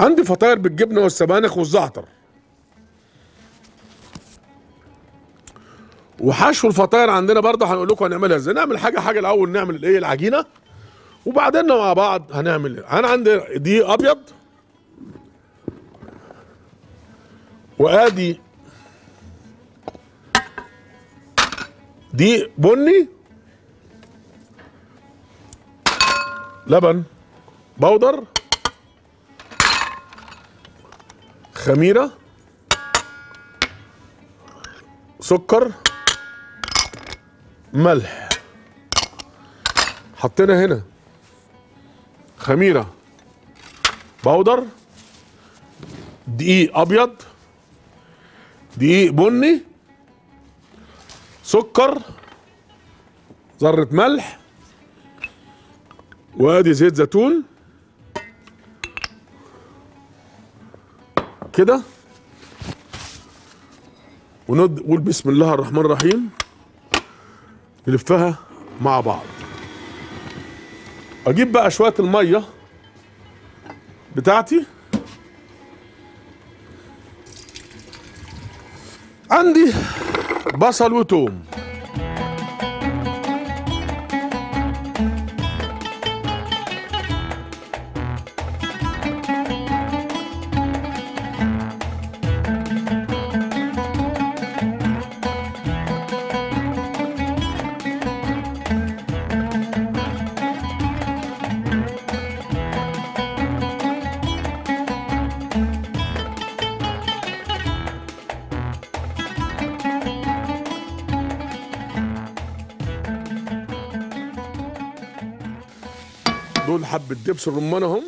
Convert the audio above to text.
عندي فطاير بالجبنة والسبانخ والزعتر. وحشو الفطاير عندنا برضه هنقول لكم هنعملها إزاي. نعمل حاجة حاجة الأول نعمل الإيه العجينة. وبعدين مع بعض هنعمل إيه؟ أنا عندي دقيق أبيض. وآدي دقيق بني. لبن. بودر. خميرة سكر ملح. حطينا هنا. خميرة بودر دقيق أبيض دقيق بني سكر ذرة ملح وادي زيت زيتون. كده. ونقول بسم الله الرحمن الرحيم. نلفها مع بعض. أجيب بقى شوية المية بتاعتي. عندي بصل وتوم. دول حبة دبس الرمان اهم